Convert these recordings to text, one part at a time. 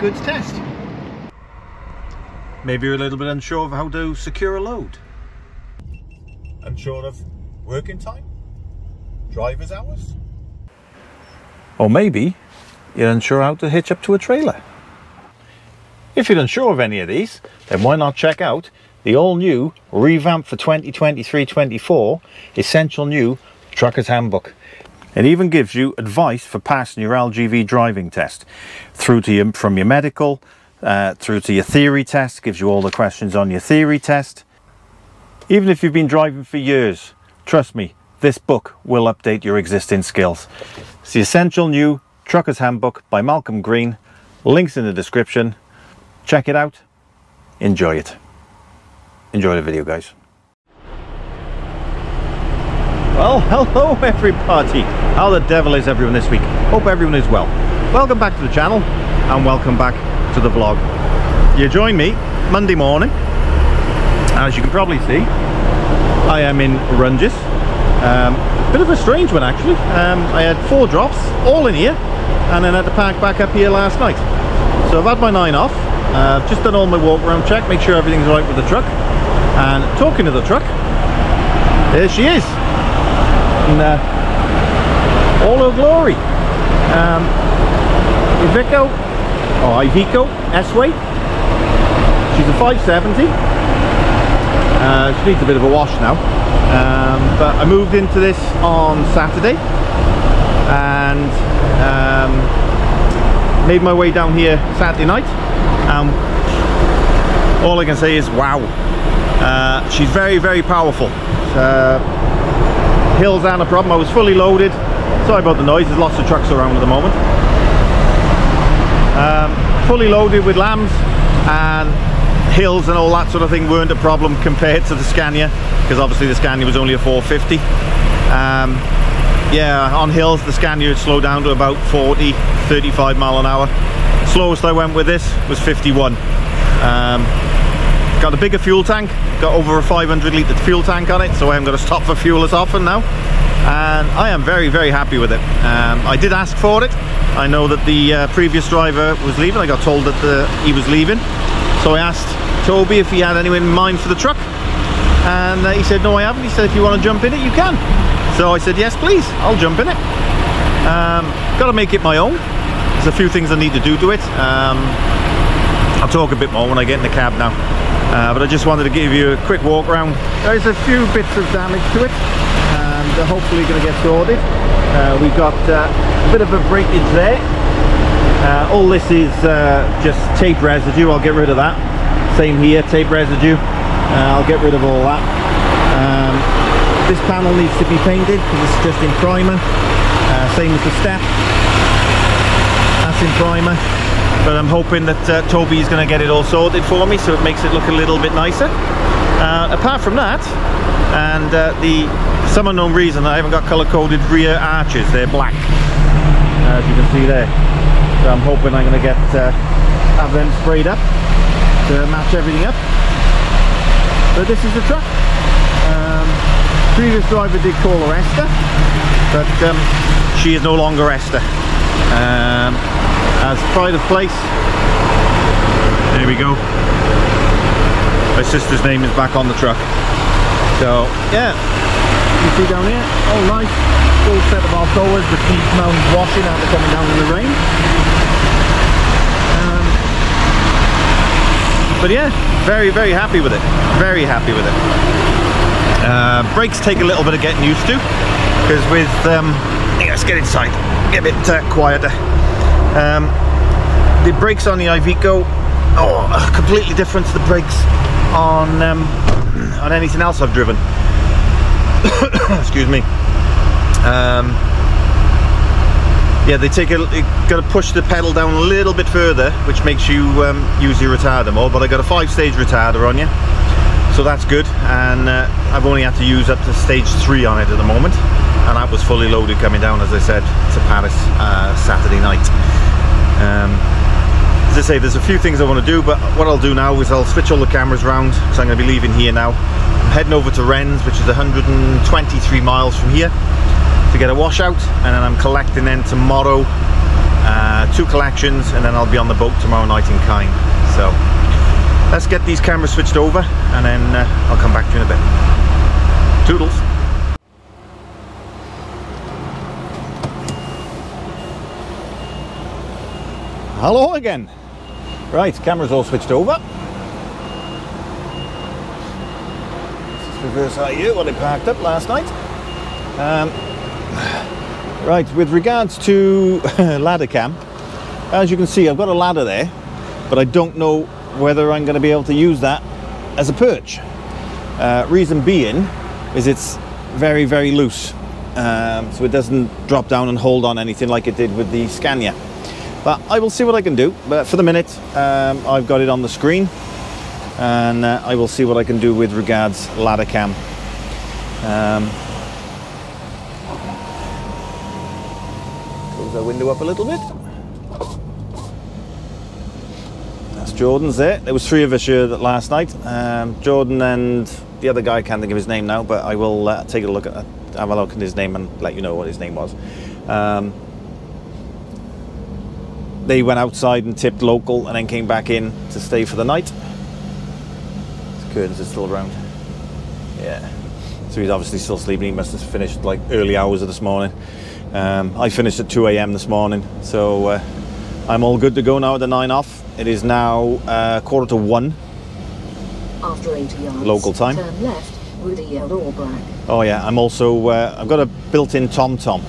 goods test. Maybe you're a little bit unsure of how to secure a load. Unsure of working time? Driver's hours? Or maybe you're unsure how to hitch up to a trailer. If you're unsure of any of these, then why not check out the all new revamp for 2023-24 essential new trucker's handbook it even gives you advice for passing your LGV driving test. Through to your from your medical uh, through to your theory test gives you all the questions on your theory test. Even if you've been driving for years trust me this book will update your existing skills. It's the essential new trucker's handbook by Malcolm Green. Links in the description. Check it out. Enjoy it. Enjoy the video guys well hello everybody. How the devil is everyone this week? Hope everyone is well. Welcome back to the channel and welcome back to the vlog. You join me monday morning. As you can probably see i am in Rungis um, bit of a strange one actually. Um, i had four drops all in here and then had to park back up here last night. So i've had my nine off. Uh, I've just done all my walk around check, make sure everything's right with the truck. And talking to the truck, there she is. In uh, all her glory. Um, Iveco, or Iveco S-Way. She's a 570. Uh, she needs a bit of a wash now. Um, but I moved into this on Saturday and um, made my way down here Saturday night um, all I can say is wow uh, she's very very powerful uh, hills aren't a problem. I was fully loaded. Sorry about the noise. There's lots of trucks around at the moment. Um, fully loaded with lambs and hills and all that sort of thing weren't a problem compared to the Scania because obviously the Scania was only a 450 um, yeah on hills the Scania would slow down to about 40 35 mile an hour. Slowest I went with this was 51 um, got a bigger fuel tank. Got over a 500 litre fuel tank on it so I am going to stop for fuel as often now. And I am very very happy with it. Um, I did ask for it. I know that the uh, previous driver was leaving. I got told that the, he was leaving. So I asked Toby if he had anyone in mind for the truck. And uh, he said no I haven't. He said if you want to jump in it you can. So I said yes please. I'll jump in it. Um, got to make it my own. There's a few things I need to do to it. Um, I'll talk a bit more when I get in the cab now. Uh, but I just wanted to give you a quick walk around. There's a few bits of damage to it and they're hopefully going to get sorted. Uh, we've got uh, a bit of a breakage there. Uh, all this is uh, just tape residue, I'll get rid of that. Same here, tape residue. Uh, I'll get rid of all that. Um, this panel needs to be painted because it's just in primer. same as the step That's in primer but I'm hoping that uh, Toby is going to get it all sorted for me so it makes it look a little bit nicer. Uh, apart from that and uh, the some unknown reason I haven't got color coded rear arches they're black. As you can see there. So I'm hoping I'm going to get uh, have them sprayed up to match everything up. But this is the truck. Um, previous driver did call her Esther but um, she is no longer Esther. Um, as pride of place. There we go. My sister's name is back on the truck. So yeah. You see down here? All nice. Full set of Alcoas the keep mount washing after coming down in the rain. Um, but yeah very very happy with it. Very happy with it. Uh, brakes take a little bit of getting used to because with um, let's get inside get a bit uh, quieter um, the brakes on the Iveco oh, completely different to the brakes on um, on anything else I've driven. Excuse me. Um, yeah, they take a got to push the pedal down a little bit further, which makes you um, use your retarder more. But I got a five-stage retarder on you, so that's good. And uh, I've only had to use up to stage three on it at the moment, and that was fully loaded coming down, as I said, to Paris uh, Saturday night. Um, as I say, there's a few things I want to do, but what I'll do now is I'll switch all the cameras around, because I'm going to be leaving here now. I'm heading over to Rennes, which is 123 miles from here. to get a washout and then I'm collecting then tomorrow uh, two collections and then I'll be on the boat tomorrow night in Caen so let's get these cameras switched over and then uh, I'll come back to you in a bit toodles hello again right cameras all switched over This is reverse here what I parked up last night um, Right, with regards to ladder camp, as you can see, I've got a ladder there, but I don't know whether I'm going to be able to use that as a perch. Uh, reason being is it's very, very loose, um, so it doesn't drop down and hold on anything like it did with the Scania. But I will see what I can do. But for the minute, um, I've got it on the screen, and uh, I will see what I can do with regards ladder cam. Um, the window up a little bit. That's Jordan's there. There was three of us here last night. Um, Jordan and the other guy, I can't think of his name now, but I will uh, take a look at have a look at his name and let you know what his name was. Um, they went outside and tipped local and then came back in to stay for the night. His curtains are still around. Yeah. So he's obviously still sleeping. He must have finished like early hours of this morning. Um, I finished at 2 a.m. this morning, so uh, I'm all good to go now at the nine off. It is now uh, quarter to one. After 80 yards, Local time. Turn left, Woody Yelled or Black. Oh yeah, I'm also uh, I've got a built-in TomTom,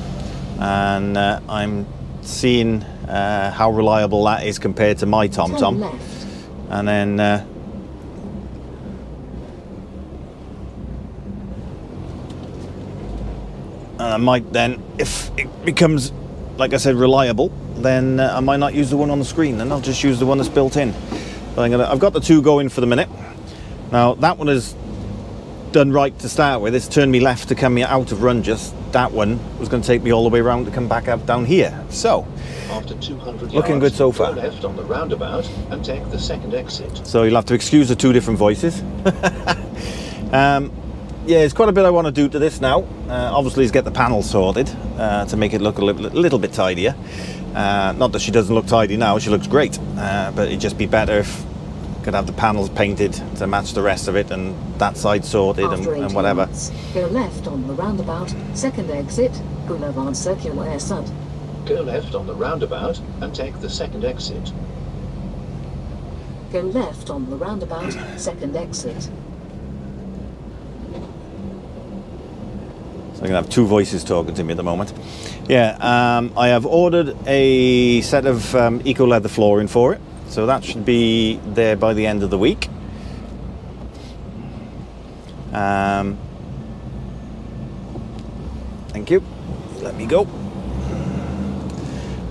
and uh, I'm seeing uh, how reliable that is compared to my TomTom, left. and then. Uh, and I might then, if it becomes, like I said, reliable, then uh, I might not use the one on the screen. Then I'll just use the one that's built in. But I'm gonna, I've got the two going for the minute. Now that one is done right to start with. It's turned me left to come me out of Rungis. That one was going to take me all the way around to come back up down here. So, After 200 Looking yards, good so far. Left on the roundabout and take the second exit. so you'll have to excuse the two different voices. um, yeah, there's quite a bit I want to do to this now. Uh, obviously, is get the panel sorted uh, to make it look a little, little bit tidier. Uh, not that she doesn't look tidy now; she looks great. Uh, but it'd just be better if could have the panels painted to match the rest of it, and that side sorted and, and whatever. yards, go left on the roundabout, second exit, Boulevard Circular Sud. Go left on the roundabout and take the second exit. Go left on the roundabout, second exit. So I'm gonna have two voices talking to me at the moment. Yeah, um, I have ordered a set of um, eco leather flooring for it, so that should be there by the end of the week. Um, thank you. Let me go.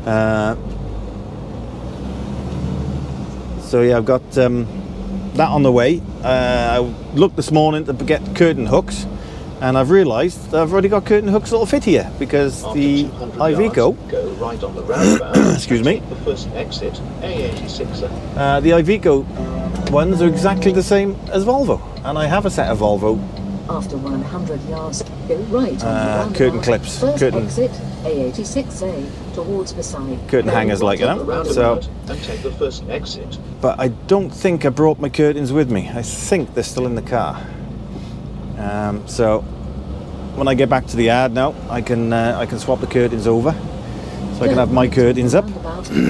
Uh, so yeah, I've got um, that on the way. Uh, I looked this morning to get curtain hooks, and I've realised I've already got curtain hooks that'll fit here because After the 200 Iveco, go right on the roundabout. Excuse me. The first exit, A86. uh, the Iveco ones are exactly the same as Volvo, and I have a set of Volvo. After 100 yards, go right on Uh, the roundabout. curtain clips, First curtain- exit, A86A, towards Versailles. Curtain Go hangers like right that. on The the So- roundabout and take the first exit. But I don't think I brought my curtains with me. I think they're still in the car. Um, so when I get back to the yard now, I can uh, I can swap the curtains over, so I can have my right on the curtains up.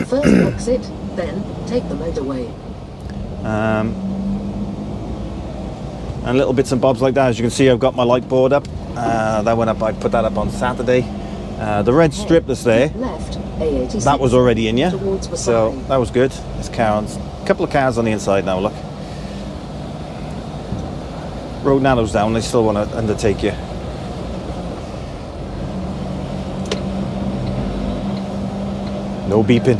First exit, then take the motorway. Um, and little bits and bobs like that. As you can see, I've got my light board up. Uh, that went up. I put that up on Saturday. Uh, the red strip that's there, Left, A86. that was already in Towards so that was good. There's cars, a couple of cars on the inside now. Look, road narrows down. They still want to undertake you. No beeping.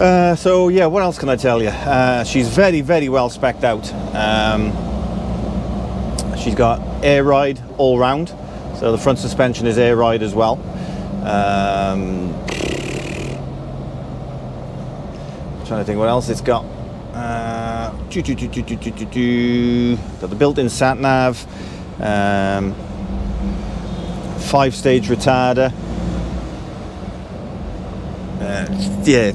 Uh, so yeah, what else can I tell you? Uh, she's very, very well specced out. Um, she's got air ride all round, so the front suspension is air ride as well. Um, trying to think what else it's got. Uh, Got the built-in sat nav, um, five-stage retarder. Uh, yeah,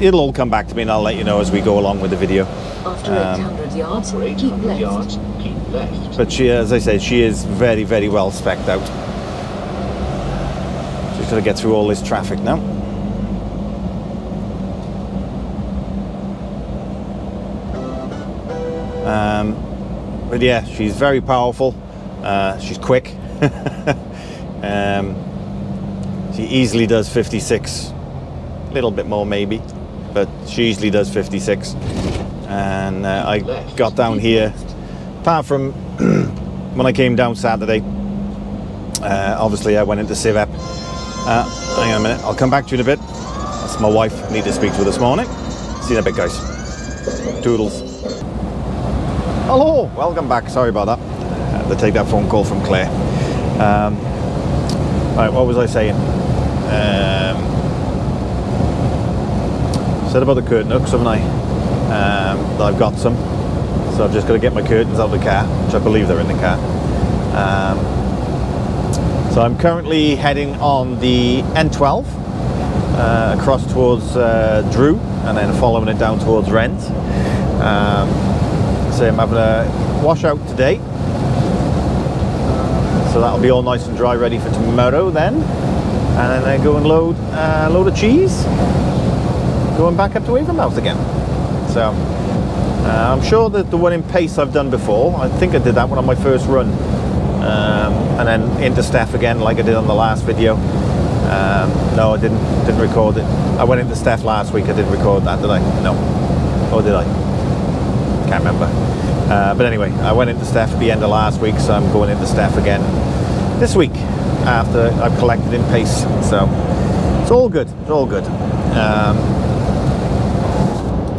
it'll all come back to me, and I'll let you know as we go along with the video. After Um, 800 yards, keep left. yards, keep left. But she, as I said, she is very, very well specced out. She's got to get through all this traffic now. Um, but yeah, she's very powerful. Uh, she's quick. um, she easily does 56, a little bit more maybe, but she easily does 56. And uh, I got down here apart from when I came down Saturday, uh, obviously I went into Civep. Uh, hang on a minute, I'll come back to you in a bit. That's my wife, need to speak to her this morning. See you in a bit, guys. Toodles. Hello, welcome back. Sorry about that. Had to take that phone call from Claire. Um, right, what was I saying? Um, said about the curtain hooks, haven't I? Um, that I've got some. So I've just got to get my curtains out of the car, which I believe they're in the car. Um, so I'm currently heading on the N12 uh, across towards uh, Dreux and then following it down towards Rennes. So I'm having a washout today. So that'll be all nice and dry, ready for tomorrow then. And then I go and load a load of cheese, going back up to Avonmouth again. So uh, I'm sure that the one in pace I've done before. I think I did that one on my first run, um, and then into STEF again, like I did on the last video. Um, no, I didn't didn't record it. I went into STEF last week. I didn't record that, did I? No. Or did I? Can't remember. Uh, but anyway, I went into STEF at the end of last week, so I'm going into STEF again this week after I've collected in pace. So it's all good. It's all good. Um,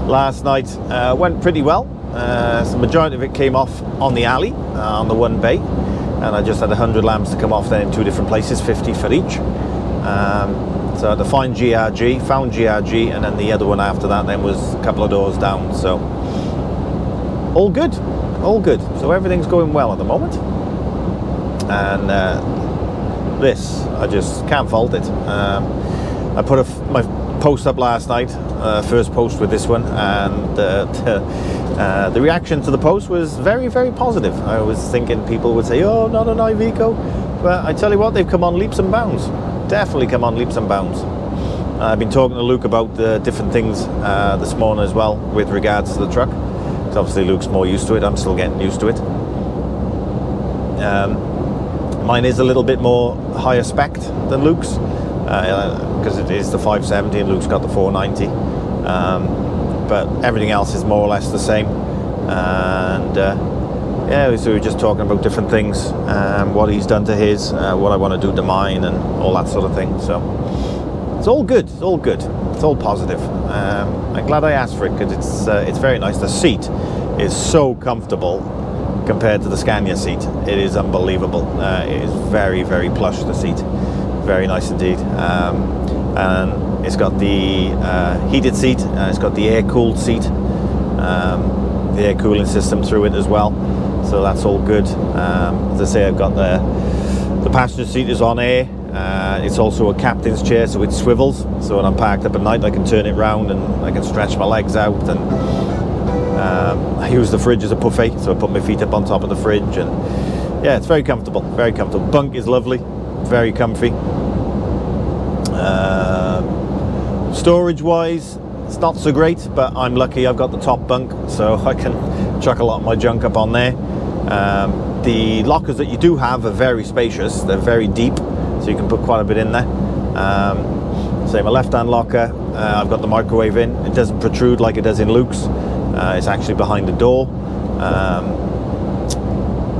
last night uh, went pretty well. Uh, so the majority of it came off on the alley, uh, on the one bay, and I just had 100 lambs to come off there in two different places, 50 for each. Um, so I had to find GRG, found GRG, and then the other one after that then was a couple of doors down. So all good, all good. So everything's going well at the moment. And uh, this, I just can't fault it. Um, I put a my post up last night, uh, first post with this one, and uh, uh, the reaction to the post was very, very positive. I was thinking people would say, "Oh, not an Iveco," but I tell you what, they've come on leaps and bounds. Definitely come on leaps and bounds. I've been talking to Luke about the different things uh, this morning as well with regards to the truck. 'Cause obviously, Luke's more used to it. I'm still getting used to it. Um, Mine is a little bit more higher spec than Luke's because it is the 570 and Luke's got the 490. Um, but everything else is more or less the same. And uh, yeah, so we were just talking about different things, um, what he's done to his, uh, what I want to do to mine, and all that sort of thing. So it's all good. It's all good. It's all positive. Um, I'm glad I asked for it because it's uh, it's very nice. The seat is so comfortable compared to the Scania seat. It is unbelievable. Uh, it is very, very plush, the seat. Very nice indeed. Um, and it's got the uh, heated seat, and it's got the air-cooled seat, um, the air cooling system through it as well. So that's all good. Um, as I say, I've got the, the passenger seat is on air. Uh, it's also a captain's chair, so it swivels. So when I'm parked up at night, I can turn it round and I can stretch my legs out and um, I use the fridge as a buffet, so I put my feet up on top of the fridge, and yeah, it's very comfortable. Very comfortable. Bunk is lovely, very comfy. Um, storage-wise, it's not so great, but I'm lucky. I've got the top bunk, so I can chuck a lot of my junk up on there. Um, the lockers that you do have are very spacious. They're very deep, so you can put quite a bit in there. Um, my left-hand locker, uh, I've got the microwave in. It doesn't protrude like it does in Luke's. Uh, it's actually behind the door. Um,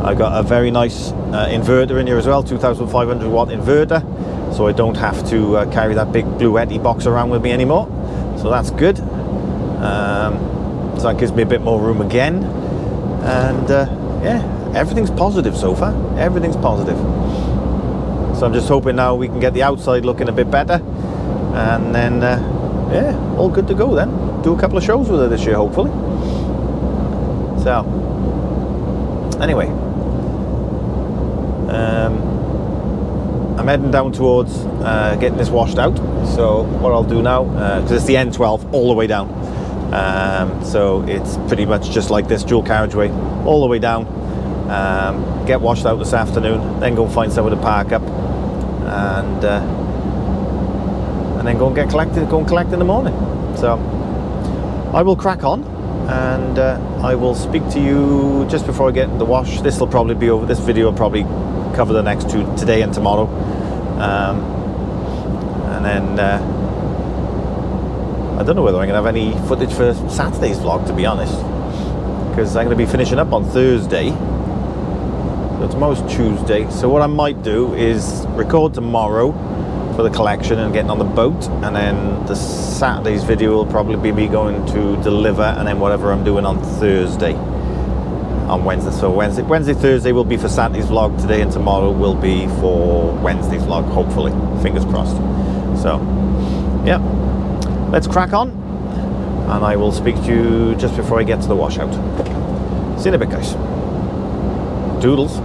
I got a very nice uh, inverter in here as well, 2500 watt inverter, so I don't have to uh, carry that big blue Bluetti box around with me anymore. So that's good. Um, so that gives me a bit more room again. And uh, yeah, everything's positive so far. Everything's positive. So I'm just hoping now we can get the outside looking a bit better, and then uh, yeah, all good to go then. Do a couple of shows with her this year, hopefully. So, anyway, um, I'm heading down towards uh, getting this washed out. So what I'll do now, because it's the N12 all the way down, um, so it's pretty much just like this dual carriageway all the way down. Um, get washed out this afternoon, then go find somewhere to park up, and uh, and then go and get collected. Go and collect in the morning. So I will crack on, and uh, I will speak to you just before I get in the wash. This will probably be over. This video will probably cover the next two today and tomorrow, um, and then. Uh, I don't know whether I'm going to have any footage for Saturday's vlog, to be honest, because I'm going to be finishing up on Thursday. Tomorrow's Tuesday. So what I might do is record tomorrow for the collection and getting on the boat, and then the Saturday's video will probably be me going to deliver, and then whatever I'm doing on Thursday. On Wednesday, so Wednesday, Wednesday, Thursday will be for Saturday's vlog. Today and tomorrow will be for Wednesday's vlog. Hopefully, fingers crossed. So, yeah let's crack on and I will speak to you just before I get to the washout. See you in a bit, guys. Doodles.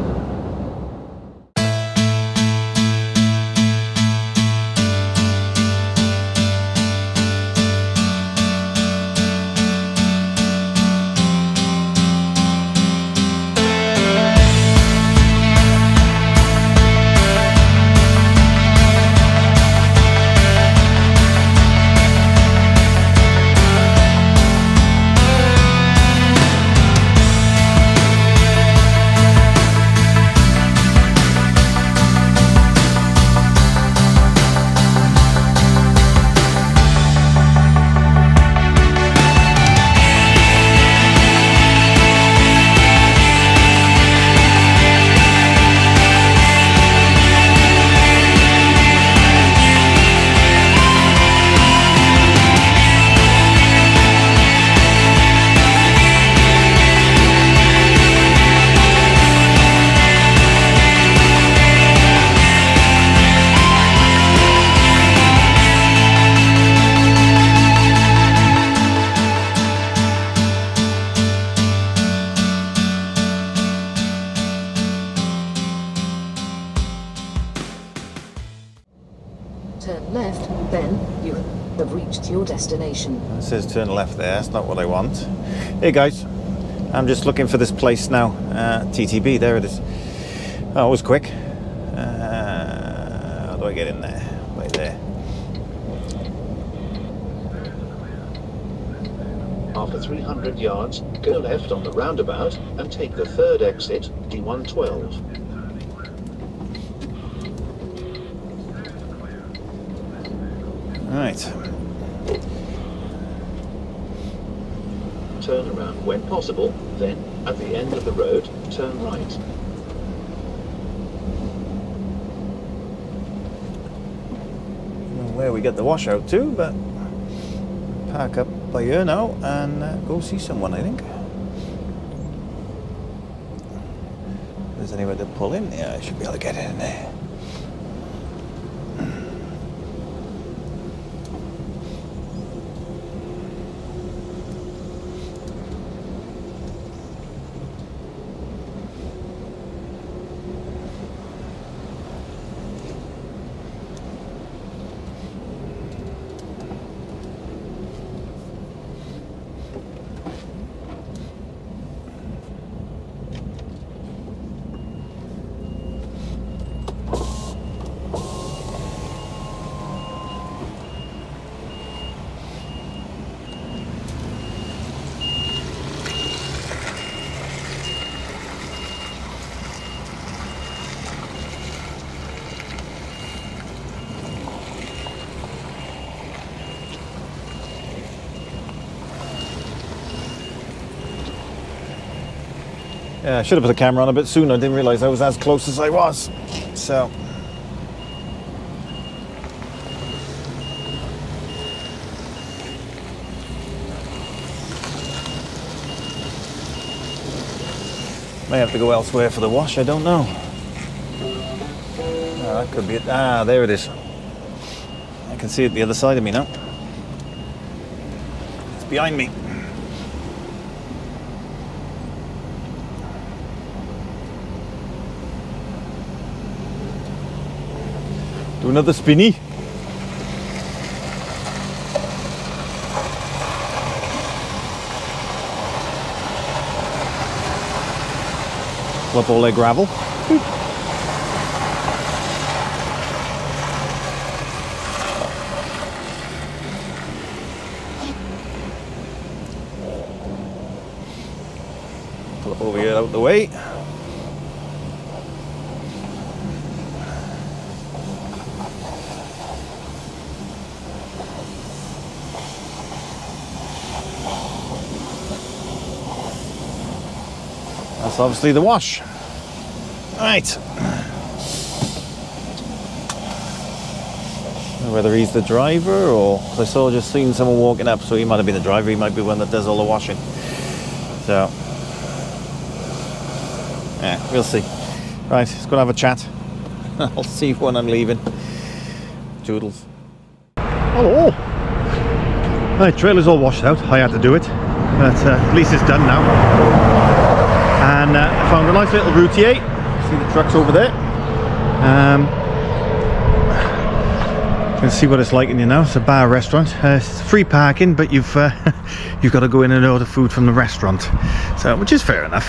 That's not what I want. Hey guys, I'm just looking for this place now. Uh, TTB, there it is. Oh, it was quick. Uh, how do I get in there? Right there. After 300 yards, go left on the roundabout and take the third exit, D112. Right. Turn around when possible, then, at the end of the road, turn right. Where we get the washout to, but park up by here now and uh, go see someone, I think. There's anywhere to pull in, yeah, I should be able to get in there. I should have put the camera on a bit sooner. I didn't realise I was as close as I was. So. May have to go elsewhere for the wash, I don't know. Ah, that could be it. Ah, there it is. I can see it the other side of me now. It's behind me. Do another spinny. Flip all their gravel. Pull it over here out the way. That's obviously the wash. Right. Whether he's the driver or 'cause I saw just seen someone walking up, so he might have been the driver. He might be one that does all the washing. So, yeah, we'll see. Right, let's go and have a chat. I'll see when I'm leaving. Toodles. Hello. Right, trailer's all washed out. I had to do it, but uh, at least it's done now. And uh, found a nice little routier. See the trucks over there. Um, can see what it's like in here now. It's a bar restaurant. Uh, it's free parking, but you've uh, you've got to go in and order food from the restaurant. So, which is fair enough.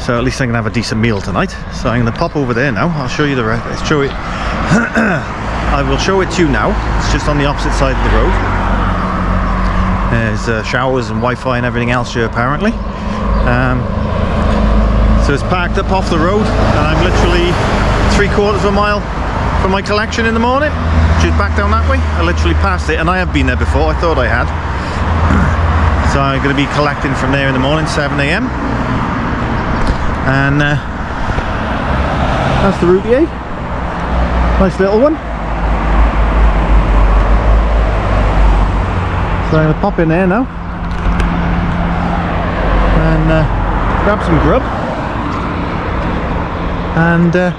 So at least I can have a decent meal tonight. So I'm going to pop over there now. I'll show you the rest. Let's show it. I will show it to you now. It's just on the opposite side of the road. There's uh, showers and Wi-Fi and everything else here apparently. Um, so it's parked up off the road, and I'm literally three quarters of a mile from my collection in the morning, which is back down that way. I literally passed it, and I have been there before. I thought I had. So I'm going to be collecting from there in the morning, 7 a.m. And uh, that's the routier. Nice little one. So I'm going to pop in there now and uh, grab some grub and uh,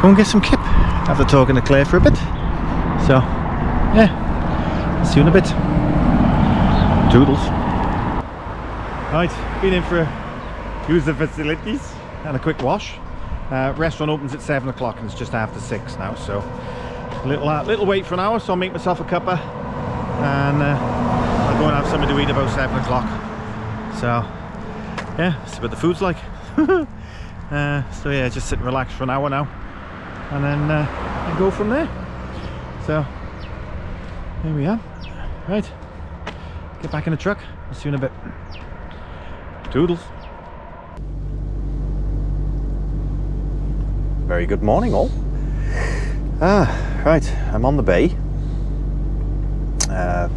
go and get some kip after talking to Claire for a bit. So, yeah, see you in a bit. Toodles. Right, been in for a use the facilities and a quick wash. Uh, restaurant opens at seven o'clock and it's just after six now, so a little uh, little wait for an hour. So I'll make myself a cuppa and uh, I'll go and have something to eat about seven o'clock. So, yeah, see what the food's like. Uh, so yeah, just sit and relax for an hour now, and then uh, go from there. So here we are. Right, get back in the truck. I'll see you in a bit. Toodles. Very good morning, all. Ah, right, I'm on the bay. Uh,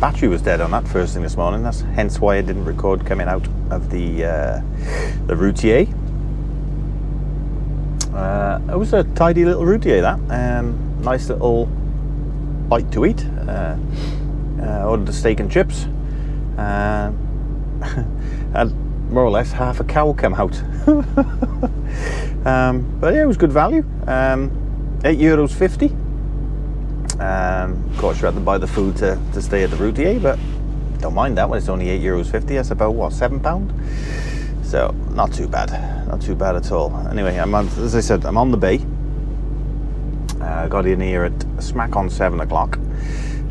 battery was dead on that first thing this morning. That's hence why I didn't record coming out of the uh, the routier. Uh, it was a tidy little routier that. Um, nice little bite to eat. Uh, uh, ordered the steak and chips. Uh, and more or less half a cow come out. um, but yeah, it was good value. Um, eight euros fifty. Um, of course, you had to buy the food to, to stay at the routier, but don't mind that when it's only eight euros fifty. That's about what seven pound. So not too bad, not too bad at all. Anyway, I'm on, as I said, I'm on the bay. I uh, got in here at smack on seven o'clock,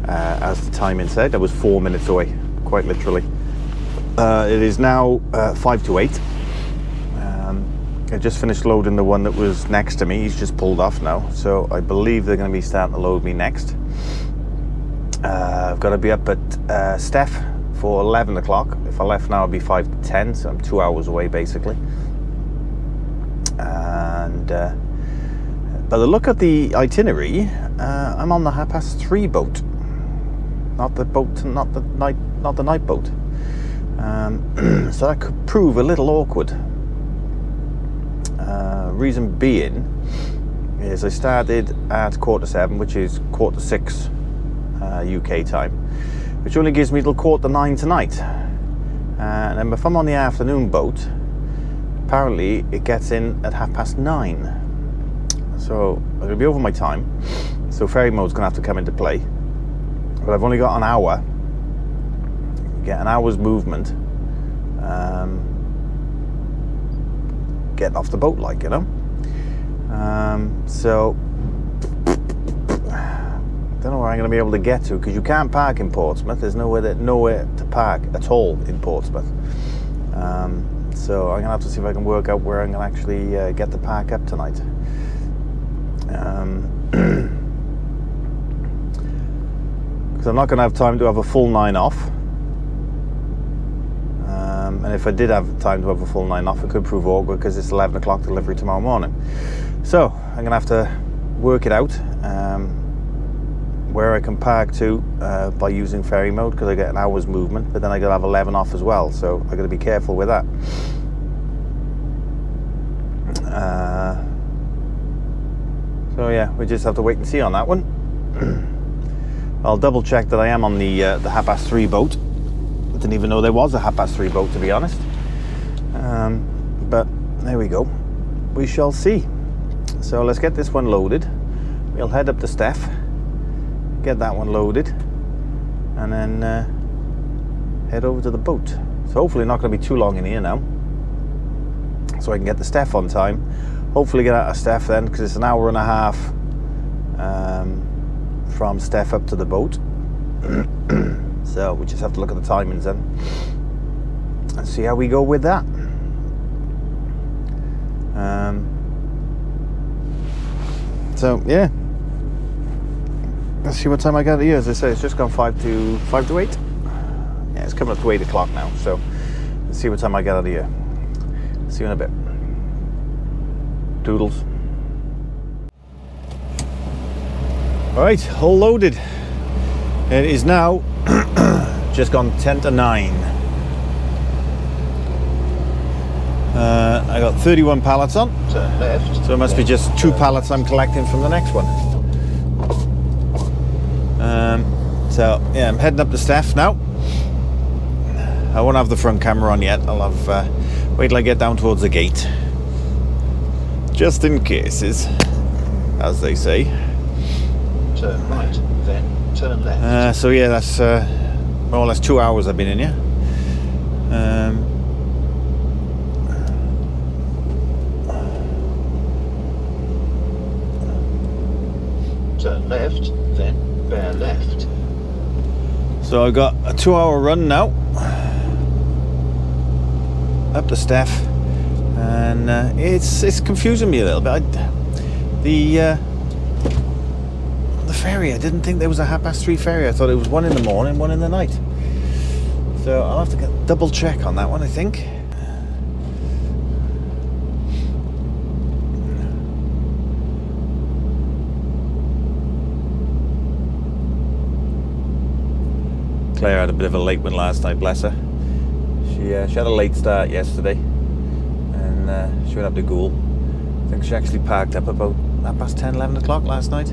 uh, as the timing said. I was four minutes away, quite literally. Uh, it is now uh, five to eight. Um, I just finished loading the one that was next to me. He's just pulled off now, so I believe they're going to be starting to load me next. Uh, I've got to be up at uh, STEF for 11 o'clock. If I left now, it'd be 5 to 10, so I'm two hours away basically. And uh, by the look of the itinerary, uh, I'm on the half past three boat, not the boat, not the night, not the night boat. Um, so that could prove a little awkward. Uh, reason being is I started at quarter seven, which is quarter six UK uh, time which only gives me till quarter nine tonight. Uh, and if I'm on the afternoon boat, apparently it gets in at half past nine. So I'm gonna be over my time. So ferry mode's gonna have to come into play. But I've only got an hour. Get an hour's movement. Um, getting off the boat, like you know. Um, so don't know where I'm going to be able to get to because you can't park in Portsmouth. There's nowhere nowhere to park at all in Portsmouth. Um, so I'm gonna have to see if I can work out where I'm gonna actually uh, get the park up tonight. Um, because I'm not gonna have time to have a full nine off. Um, and if I did have time to have a full nine off, it could prove awkward because it's 11 o'clock delivery tomorrow morning. So I'm gonna have to work it out. Um, where I can park to uh, by using ferry mode because I get an hour's movement, but then I got to have 11 off as well, so I got to be careful with that. Uh, so yeah, we just have to wait and see on that one. I'll double check that I am on the uh, the half past three boat. I didn't even know there was a half past three boat to be honest. Um, but there we go. We shall see. So let's get this one loaded. We'll head up to STEF get that one loaded, and then uh, head over to the boat. So hopefully not going to be too long in here now, so I can get the STEF on time. Hopefully get out of STEF then, because it's an hour and a half um, from STEF up to the boat. so we just have to look at the timings then and see how we go with that. Um, so yeah, let's see what time I got here. As I say, it's just gone five to five to eight. Yeah, it's coming up to eight o'clock now. So let's see what time I got out of here. See you in a bit. Doodles. All right, all loaded. It is now just gone ten to nine. Uh, I got 31 pallets on. So it must be just two pallets I'm collecting from the next one. Um, so yeah, I'm heading up the STEF now. I won't have the front camera on yet. I'll have uh, wait till I get down towards the gate, just in cases, as they say. Turn right, then turn left. Uh, so yeah, that's uh, more or less two hours I've been in here. Um, Turn left, then bear left. So I've got a two-hour run now up the STEF and uh, it's it's confusing me a little bit. I, the uh, the ferry, I didn't think there was a half past three ferry. I thought it was one in the morning, one in the night. So I'll have to get, double check on that one. I think. Claire had a bit of a late one last night, bless her. She uh, she had a late start yesterday, and uh, she went up to Goole. I think she actually parked up about half past 10, 11 o'clock last night.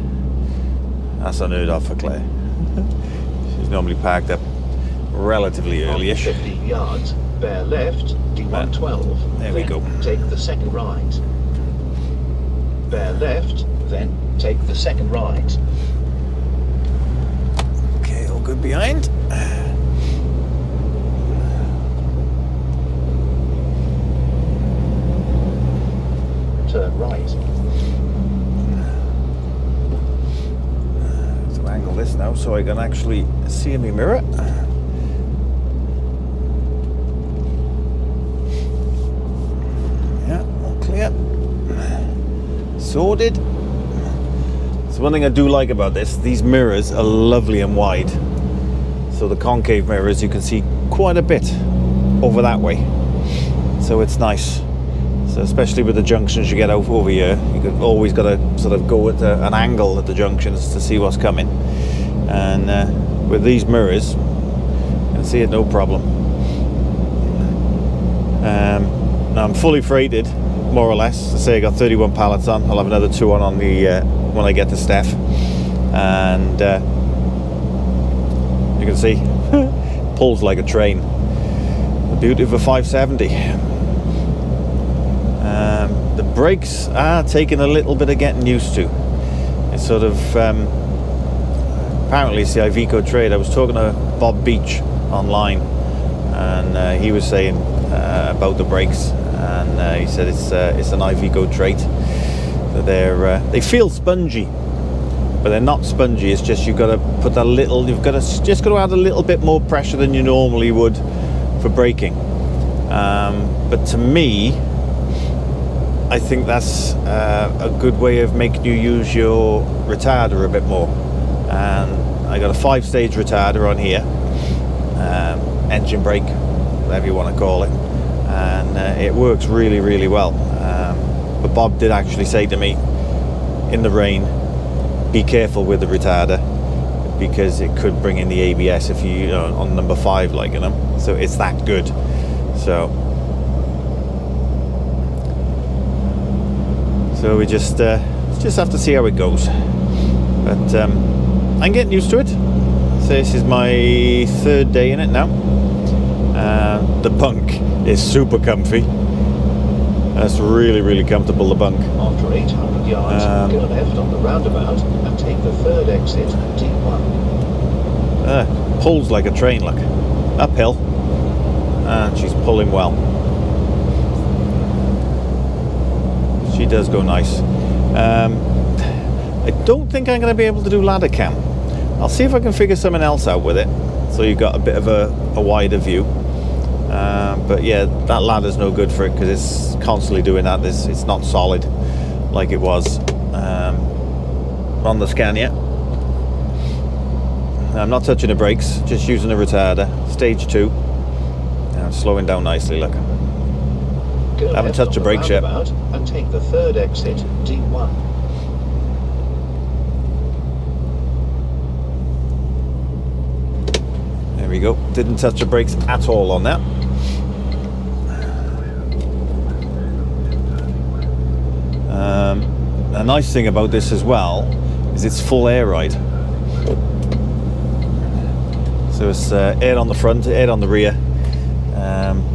That's unheard of for Claire. She's normally parked up relatively early-ish. 15 yards, bear left, D112. There we go. Take the second right. Bear left, then take the second right. Okay, all good behind. Turn right. To angle this now so I can actually see in my mirror. Yeah, all clear. Sorted. So one thing I do like about this, these mirrors are lovely and wide. So the concave mirrors, you can see quite a bit over that way. So it's nice. So especially with the junctions you get over, over here, you have always got to sort of go at a, an angle at the junctions to see what's coming. And uh, with these mirrors, you can see it no problem. Um, now I'm fully freighted, more or less. I say I got 31 pallets on. I'll have another two on on the uh, when I get to STEF, and uh, you can see pulls like a train. The beauty of a 570. Um, the brakes are taking a little bit of getting used to. It's sort of um, apparently it's the Iveco trade. I was talking to Bob Beach online, and uh, he was saying uh, about the brakes, and uh, he said it's uh, it's an Iveco trait. That they're uh, they feel spongy, but they're not spongy. It's just you've got to put a little. You've got to just got to add a little bit more pressure than you normally would for braking. Um, but to me, I think that's uh, a good way of making you use your retarder a bit more. And I got a five-stage retarder on here, um, engine brake, whatever you want to call it, and uh, it works really, really well. Um, but Bob did actually say to me in the rain, be careful with the retarder because it could bring in the ABS if you, you know, on number five, like you know. So it's that good. So, so we just uh, just have to see how it goes. But um, I'm getting used to it. So this is my third day in it now. Uh, the bunk is super comfy. That's really, really comfortable, the bunk. After 800 yards, Um, go left on the roundabout and take the third exit, D1. Uh, pulls like a train, look. Uphill. And she's pulling well. She does go nice. Um, I don't think I'm going to be able to do ladder cam. I'll see if I can figure something else out with it. So you've got a bit of a, a wider view. Uh, but yeah, that ladder's no good for it because it's constantly doing that. It's, it's not solid like it was um, on the Scania. I'm not touching the brakes, just using the retarder. Stage two. I'm slowing down nicely, look. Go Haven't touched the brakes yet. and take the third exit, D1. We go. Didn't touch the brakes at all on that. Um, a nice thing about this as well is it's full air ride. So it's uh, air on the front, air on the rear. Um,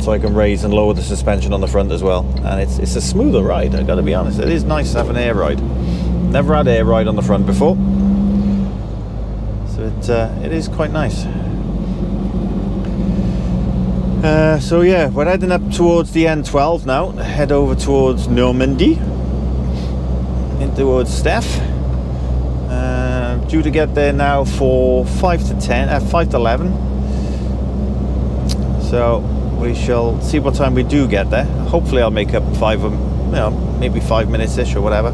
so I can raise and lower the suspension on the front as well. And it's, it's a smoother ride, I've got to be honest. It is nice to have an air ride. Never had air ride on the front before. Uh, it is quite nice. Uh, so yeah, we're heading up towards the N12 now. Head over towards Normandy. In towards STEF. Uh, due to get there now for 5 to 10, uh, 5 to 11. So we shall see what time we do get there. Hopefully I'll make up five, um, you know, maybe five minutes-ish or whatever.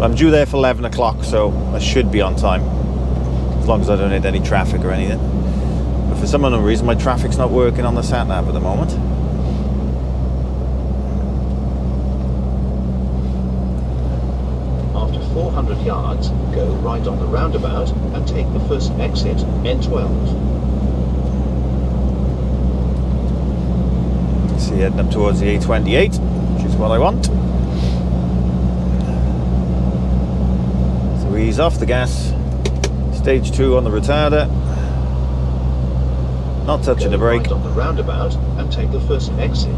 I'm due there for 11 o'clock, so I should be on time. As long as I don't hit any traffic or anything. But for some unknown reason, my traffic's not working on the sat nav at the moment. After 400 yards, go right on the roundabout and take the first exit, N12. See, heading up towards the A28, which is what I want. So ease off the gas. Stage two on the retarder. Not touching Go the brake. right on the roundabout and take the first exit.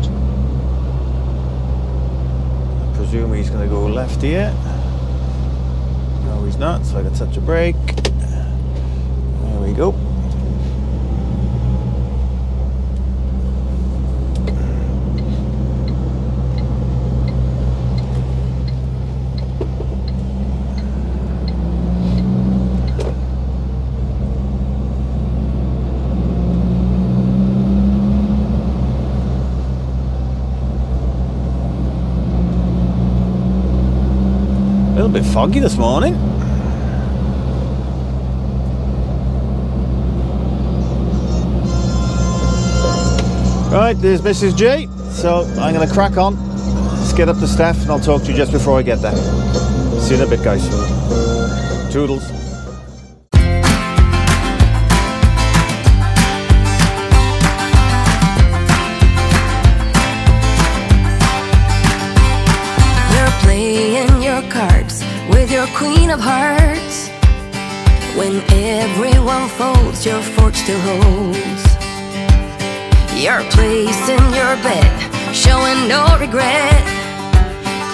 I presume he's going to go left here. No, he's not, so I can touch a brake. There we go. A little bit foggy this morning. Right, there's Mrs. J. So I'm going to crack on. Let's get up to STEF and I'll talk to you just before I get there. See you in a bit, guys. Toodles. When everyone folds, your fork still holds. You're placing your bet, showing no regret.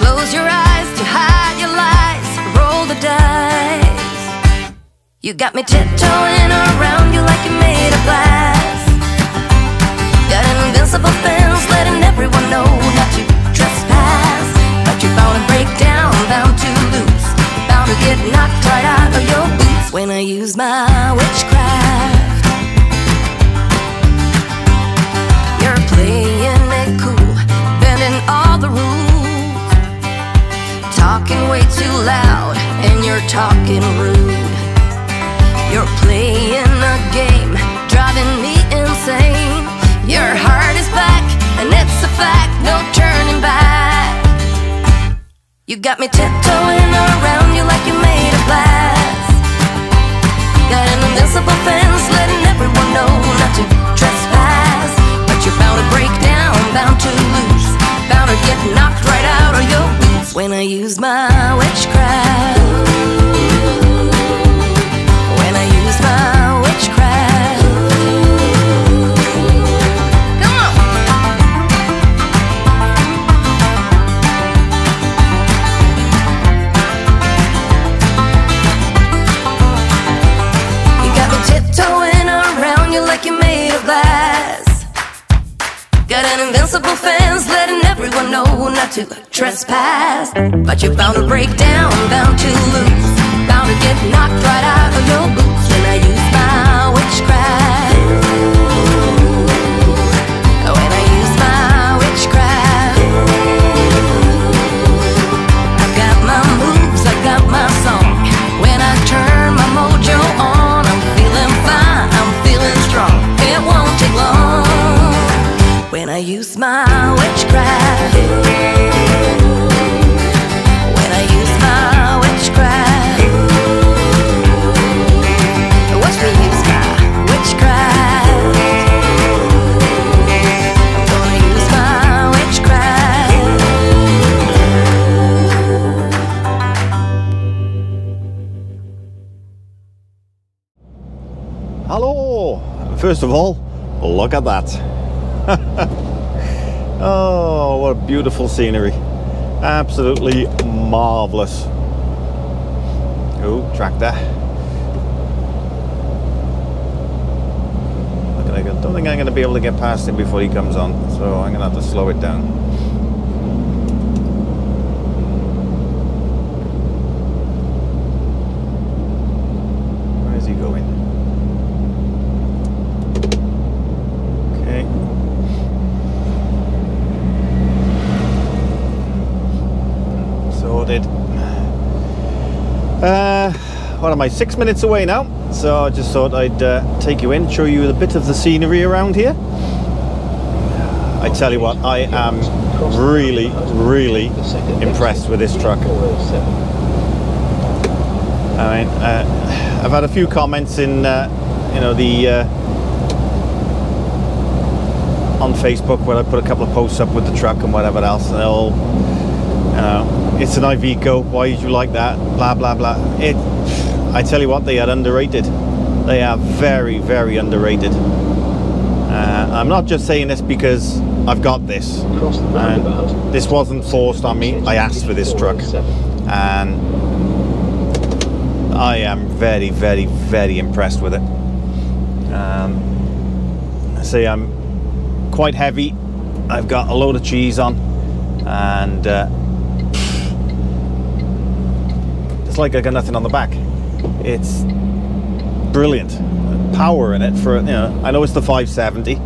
Close your eyes to hide your lies, roll the dice. You got me tiptoeing around you like you made of glass. Got an invincible fence, letting everyone know not to trespass. But you're bound to break down, bound to lose, bound to get knocked use my witchcraft. You're playing it cool, bending all the rules. Talking way too loud, and you're talking rude. You're playing a game, driving me insane. Your heart is back, and it's a fact, no turning back. You got me tiptoeing around you like you made of glass. Got an invincible fence, letting everyone know not to trespass. But you're bound to break down, bound to lose, bound to get knocked right out of your boots when I use my witchcraft. When I use my Got an invincible fence letting everyone know not to trespass. But you're bound to break down, bound to lose, bound to get knocked right out of your boots use my witchcraft. When I use my witchcraft. Use my witchcraft. I'm gonna use my witchcraft. Hello! First of all, look at that. oh, what a beautiful scenery. Absolutely marvellous. Oh, tractor. I don't think I'm going to be able to get past him before he comes on, so I'm going to have to slow it down. Where is he going? Okay. Sorted. Uh, what am Six minutes away now. So I just thought I'd uh, take you in, show you a bit of the scenery around here. I tell you what, I am really, really impressed with this truck. I mean, uh, I've had a few comments in, uh, you know, the uh, on Facebook where I put a couple of posts up with the truck and whatever else, and they'll, you know, it's an Iveco. Why did you like that? Blah blah blah. It. I tell you what, they are underrated. They are very, very underrated. Uh, I'm not just saying this because I've got this. And this wasn't forced on me. I asked for this truck, and I am very, very, very impressed with it. Um, I say I'm quite heavy. I've got a load of cheese on, and uh, it's like I got nothing on the back. It's brilliant power in it for you know. I know it's the 570,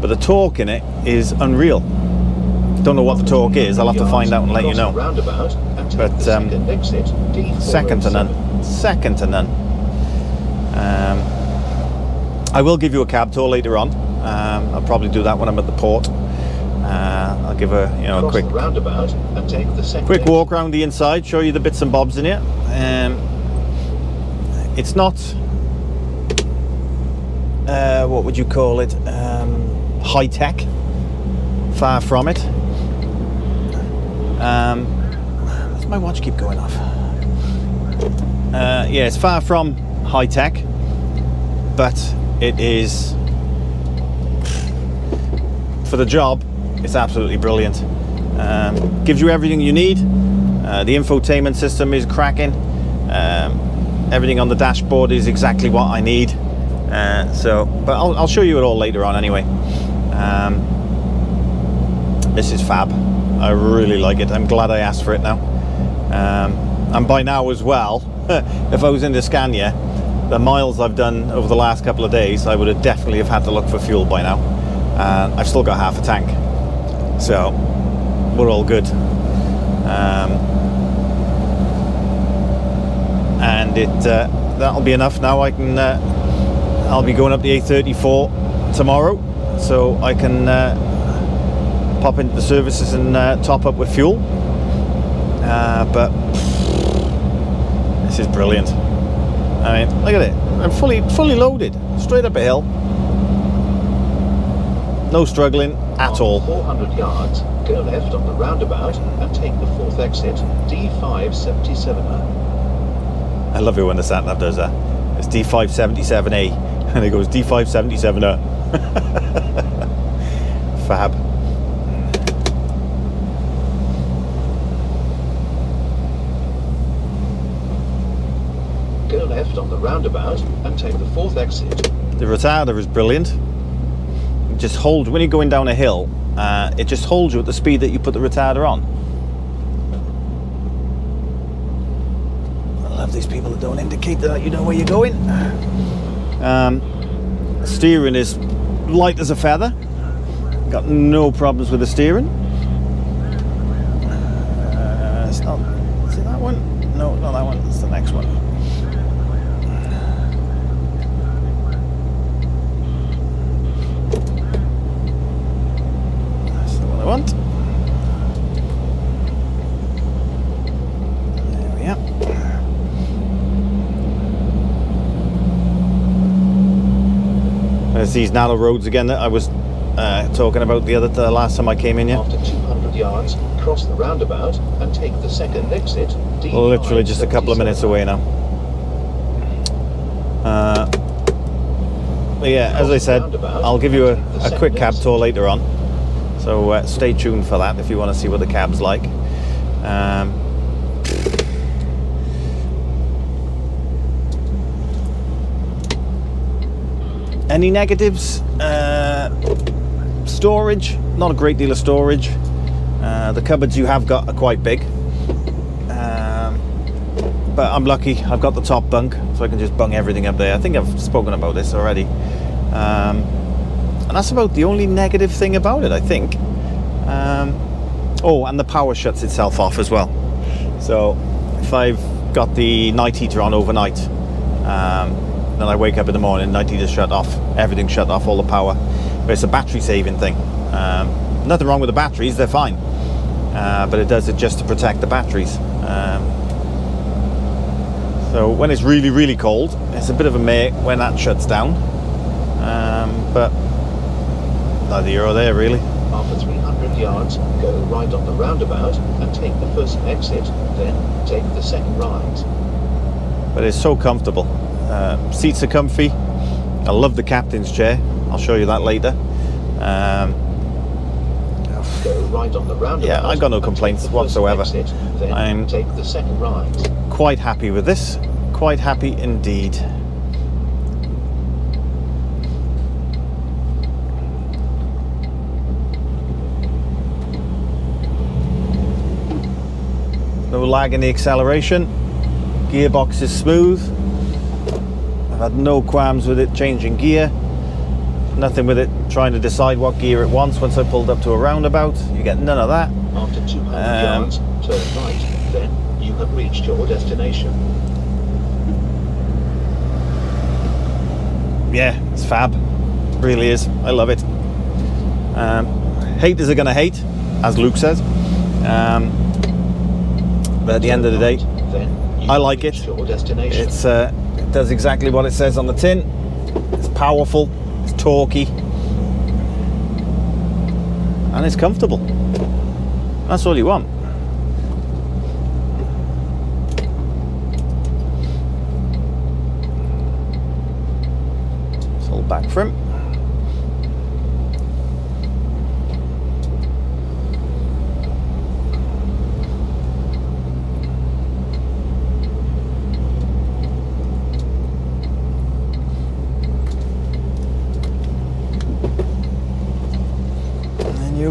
but the torque in it is unreal. Don't know what the torque is. I'll have to find out and let you know. But, um, second exit, D407. Second to none. Second to none. Um, I will give you a cab tour later on. Um, I'll probably do that when I'm at the port. Uh, I'll give a you know a quick roundabout and take the quick walk around the inside, show you the bits and bobs in here. Um, it's not uh, what would you call it? Um, high tech. Far from it. Um, does my watch keep going off? Uh, yeah, it's far from high tech, but it is for the job. It's absolutely brilliant. Um, gives you everything you need. Uh, the infotainment system is cracking. Um, everything on the dashboard is exactly what I need. Uh, so, but I'll, I'll show you it all later on anyway. Um, this is fab. I really like it. I'm glad I asked for it now. Um, and by now as well, if I was into Scania, the miles I've done over the last couple of days, I would have definitely have had to look for fuel by now. And I've still got half a tank, so we're all good. Um, and it uh, that'll be enough now. I can uh, I'll be going up the A34 tomorrow, so I can uh, pop into the services and top up with fuel. But this is brilliant. I mean, look at it. I'm fully fully loaded, straight up a hill. No struggling at all. 400 yards, go left on the roundabout and take the fourth exit, D577. I love it when the sat nav does that. It's D577A and it goes D577A. Fab. Go left on the roundabout and take the fourth exit. The retarder is brilliant. It just hold when you're going down a hill. Uh, it just holds you at the speed that you put the retarder on. I love these people that don't indicate that you know where you're going. Um, steering is light as a feather. Got no problems with the steering. Uh, it's not. Is it that one? No, not that one. It's the next one. That's the one I want. There we are. There's these narrow roads again that I was uh, talking about the other the last time I came in here. After 200 yards, cross the roundabout and take the second exit, D577. Literally just a couple of minutes away now. Uh, yeah, as I said, I'll give you a, a quick cab tour later on. So uh, stay tuned for that if you want to see what the cab's like. Um, any negatives? Uh, storage, not a great deal of storage. Uh, the cupboards you have got are quite big. Um, but I'm lucky, I've got the top bunk, so I can just bung everything up there. I think I've spoken about this already. Um, and that's about the only negative thing about it, I think. Um, oh, and the power shuts itself off as well. So if I've got the night heater on overnight, um, then I wake up in the morning, night heater shut off, everything shut off, all the power. But it's a battery saving thing. Um, nothing wrong with the batteries, they're fine. Uh, but it does it just to protect the batteries. Um, so when it's really, really cold, it's a bit of a mare when that shuts down. Um, but neither here or there, really. After 300 yards, go right on the roundabout and take the first exit, then take the second right. But it's so comfortable. Uh, seats are comfy. I love the captain's chair. I'll show you that later. Um, right on the. Yeah, I've got no complaints whatsoever. Exit, I'm- take the second quite happy with this. Quite happy indeed. No lag in the acceleration. Gearbox is smooth. I've had no qualms with it changing gear. Nothing with it trying to decide what gear it wants once I pulled up to a roundabout. You get none of that. After 200 Um, yards, turn right. Then you have reached your destination. yeah, it's fab. Really is. I love it. Um, haters are going to hate, as Luke says. Um, but at the end of the day, I like it. reached Your destination. it's uh, does exactly what it says on the tin. It's powerful, it's torquey, and it's comfortable. That's all you want. It's all back for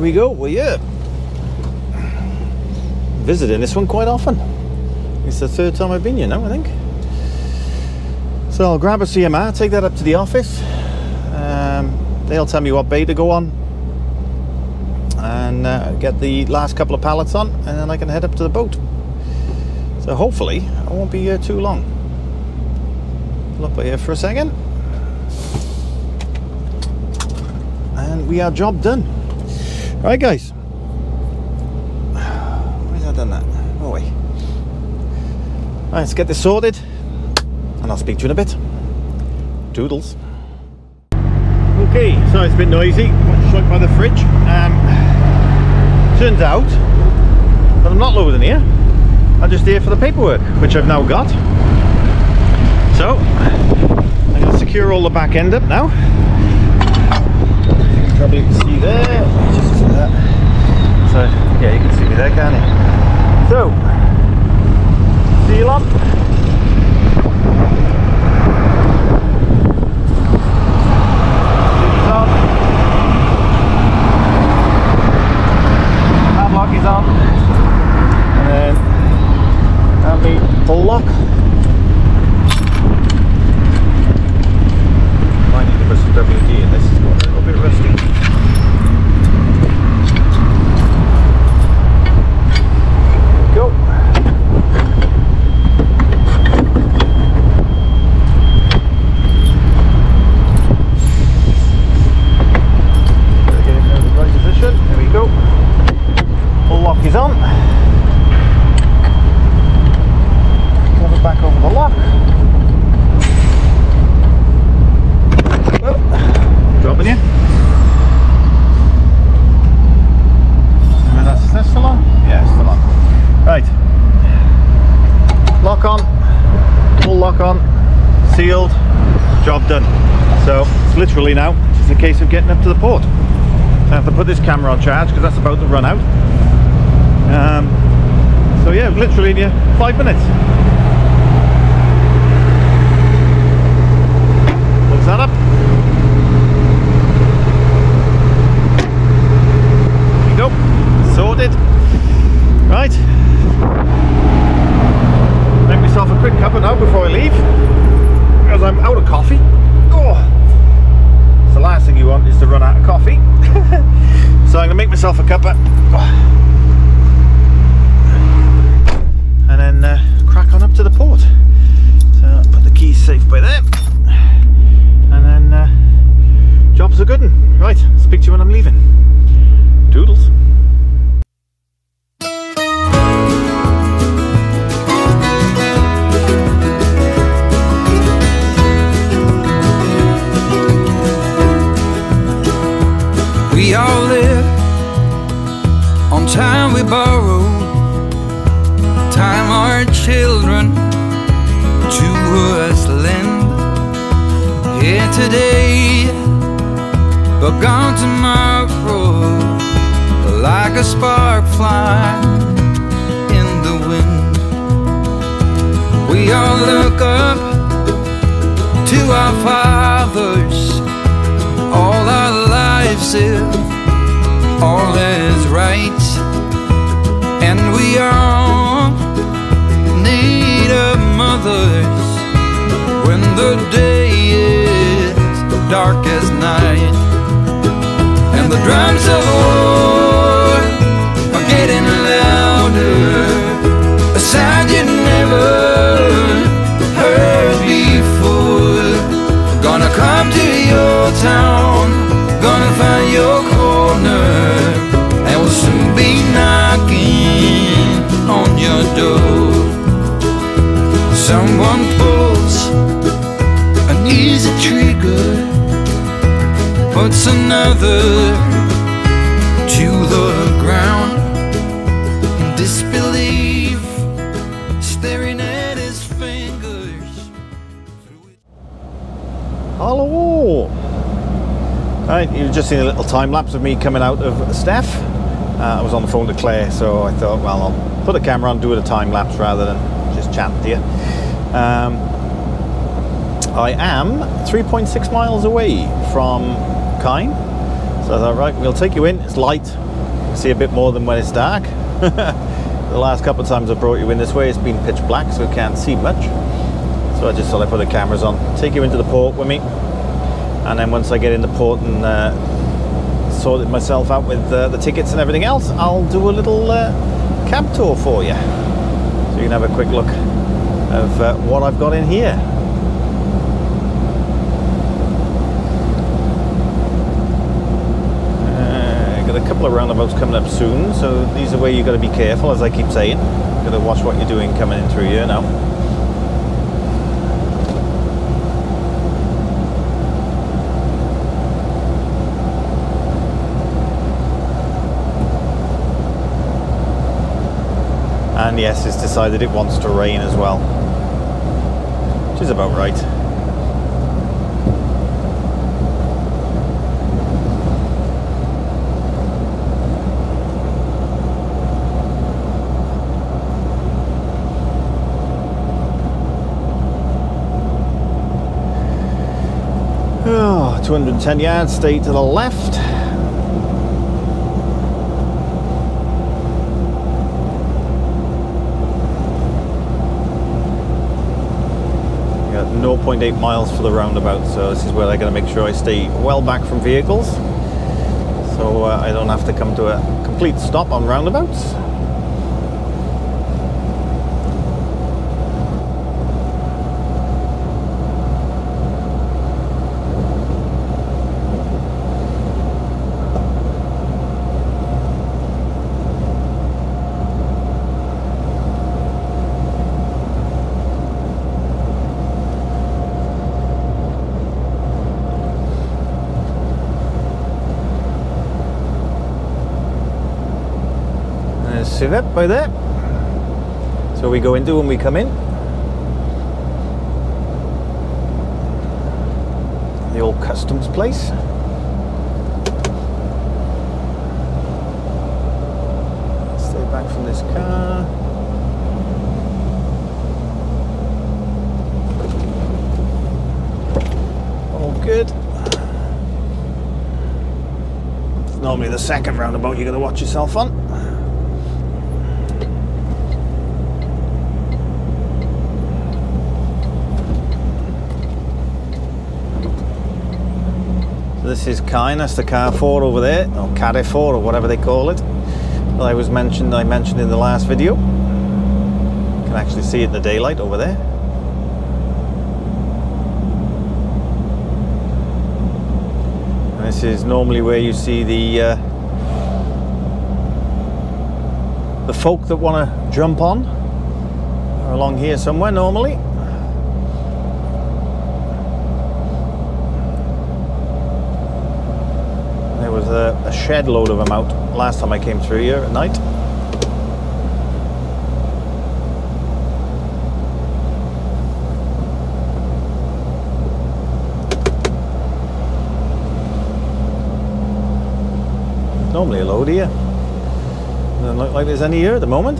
we go. Well, yeah. Visiting this one quite often. It's the third time I've been here now, I think. So I'll grab a CMR, take that up to the office. Um, they'll tell me what bay to go on and uh, get the last couple of pallets on and then I can head up to the boat. So hopefully I won't be here too long. Pull up here for a second. And we are job done. Right guys. Where's I done that? Oh wait. Right, let's get this sorted and I'll speak to you in a bit. Doodles. Okay, so it's a bit noisy. Shut by the fridge. Um, turns out that I'm not loading here. I'm just here for the paperwork, which I've now got. So I'm going to secure all the back end up now. You can probably see there. Just see that. So yeah, you can see me there, can't you? So seal up. Seals on. Padlock is on. And then that me full lock. Might need to put some WD in this, it's got a little bit rusty. Go. Gotta get it in the right position. There we go. Full lock is on. Cover back over the lock. Oh, dropping you. Remember that's, that's still on? Yeah, it's still on. Right. Lock on. Full lock on. Sealed. Job done. So it's literally now just a case of getting up to the port. I have to put this camera on charge because that's about to run out. Um, so yeah, literally in five minutes. To the ground in disbelief staring at his fingers Hello! Right, you've just seen a little time lapse of me coming out of STEF. Uh, I was on the phone to Claire, so I thought, well, I'll put a camera on, do it a time lapse rather than just chat to you. Um, I am 3.6 miles away from Caen, so I thought, right, we'll take you in. It's light, see a bit more than when it's dark. the last couple of times I brought you in this way, it's been pitch black, so you can't see much. So I just thought I'd put the cameras on, take you into the port with me, and then once I get in the port and uh, sorted myself out with uh, the tickets and everything else, I'll do a little uh, cab tour for you. So you can have a quick look of uh, what I've got in here. Uh, got a couple of roundabouts coming up soon, so these are where you've got to be careful, as I keep saying. You've Got to watch what you're doing coming in through here now. And yes, it's decided it wants to rain as well. Which is about right. Oh, 210 yards, stay to the left. Got 0.8 miles for the roundabout, so this is where I got to make sure I stay well back from vehicles, so uh, I don't have to come to a complete stop on roundabouts. By there. So we go into when we come in. The old customs place. Stay back from this car. All good. It's normally the second roundabout you are going to watch yourself on. This is that's the Carrefour over there, or Carrefour, or whatever they call it. That I was mentioned, I mentioned in the last video. You can actually see it in the daylight over there. And this is normally where you see the uh, the folk that want to jump on. Are along here somewhere normally. There was a, a shed load of them out last time I came through here at night. Normally a load here. Doesn't look like there's any here at the moment.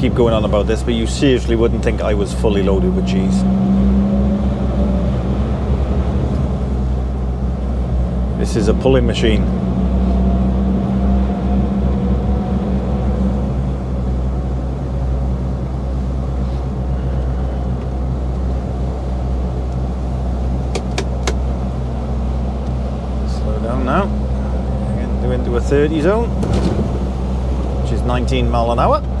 Keep going on about this, but you seriously wouldn't think I was fully loaded with cheese. This is a pulling machine. Slow down now. Into a 30 zone, which is 19 mile an hour.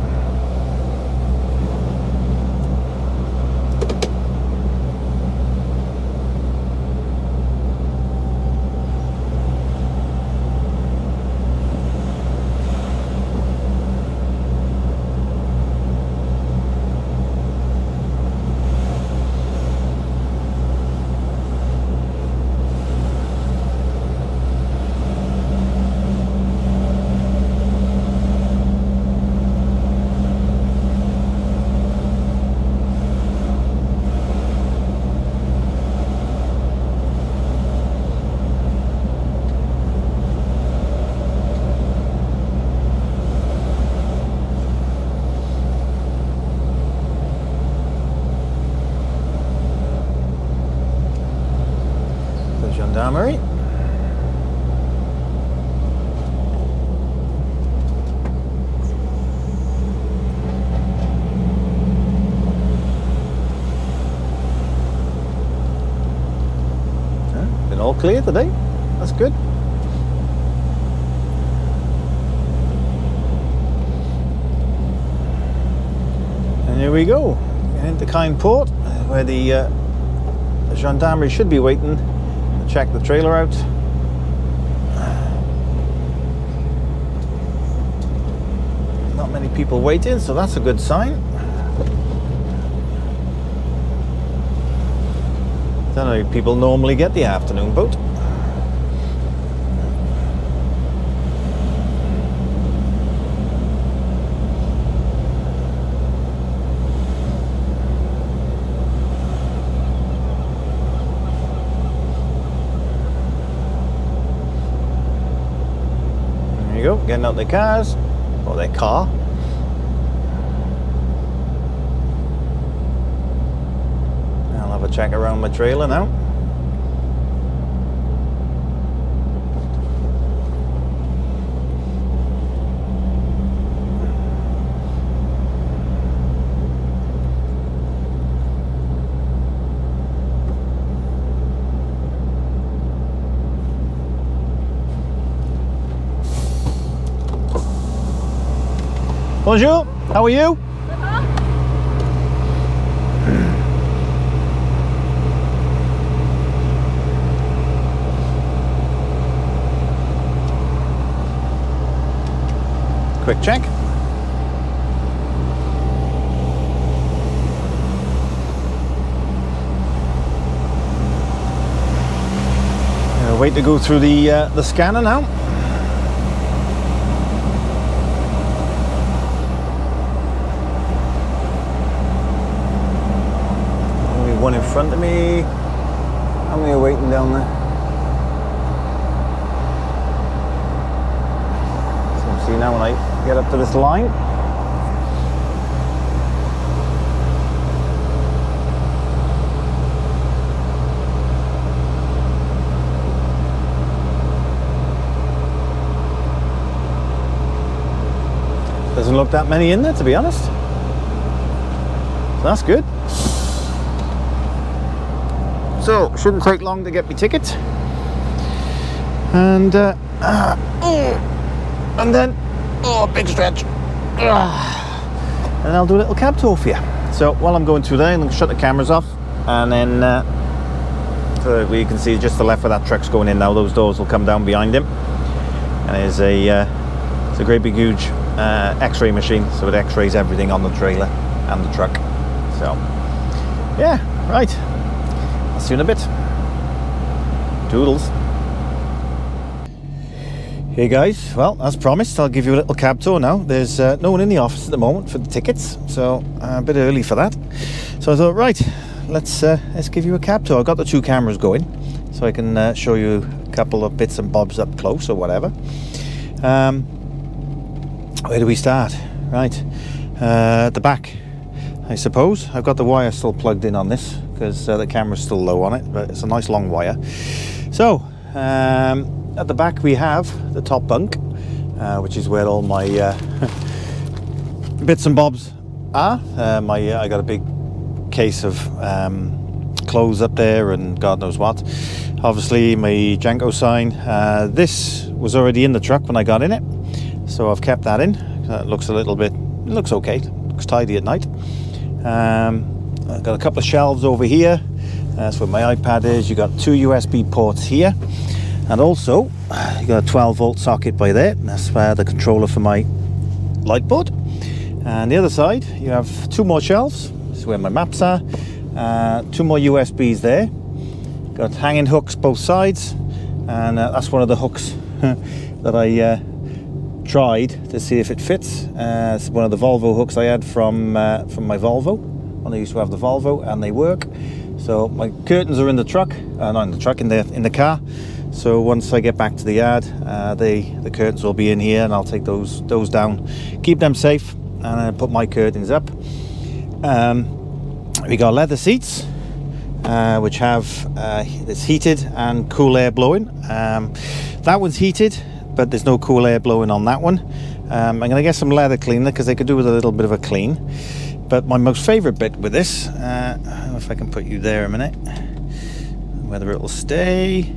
Go, into Caen Port, where the, uh, the gendarmerie should be waiting to check the trailer out. Not many people waiting, so that's a good sign. Don't know if people normally get the afternoon boat. There you go, getting out their cars, or their car. I'll have a check around my trailer now. Bonjour, how are you? Quick check. Wait to go through the uh, the scanner now. Only one in front of me. How many are waiting down there? So see now when I get up to this line. Doesn't look that many in there to be honest. So that's good. So shouldn't take long to get me ticket. And uh, uh, oh, and then oh big stretch. Ah. and I'll do a little cab tour for you. So while I'm going through there, I'm going to shut the cameras off, and then uh, so you can see just the left where that truck's going in now. Those doors will come down behind him, and there's a uh, it's a great big huge uh, X-ray machine, so it X-rays everything on the trailer and the truck. So yeah, right. You in a bit. Toodles. Hey guys, well as promised I'll give you a little cab tour now. There's uh, no one in the office at the moment for the tickets, so uh, a bit early for that. So I thought, right, let's uh, let's give you a cab tour. I've got the two cameras going, so I can uh, show you a couple of bits and bobs up close or whatever. Um, where do we start? Right, uh, at the back, I suppose. I've got the wire still plugged in on this because uh, the camera's still low on it, but it's a nice long wire. So, um, at the back we have the top bunk, uh, which is where all my uh, bits and bobs are. Uh, my I got a big case of um, clothes up there and God knows what. Obviously my Django sign. Uh, this was already in the truck when I got in it, so I've kept that in. It looks a little bit, it looks okay. Looks tidy at night. Um, I've got a couple of shelves over here. That's where my iPad is. You've got two USB ports here. And also, you've got a 12 volt socket by there. That's where the controller for my light board. And the other side, you have two more shelves. This is where my maps are. Uh, two more USBs there. Got hanging hooks both sides. And uh, that's one of the hooks that I uh, tried to see if it fits. Uh, it's one of the Volvo hooks I had from uh, from my Volvo. When I used to have the Volvo, and they work. So my curtains are in the truck, uh, not in the truck, in the in the car. So once I get back to the yard, uh, they the curtains will be in here, and I'll take those those down, keep them safe, and then put my curtains up. Um, we got leather seats, uh, which have uh, it's heated and cool air blowing. Um, that one's heated, but there's no cool air blowing on that one. Um, I'm going to get some leather cleaner because they could do with a little bit of a clean. But my most favourite bit with this, uh, if I can put you there a minute, whether it will stay.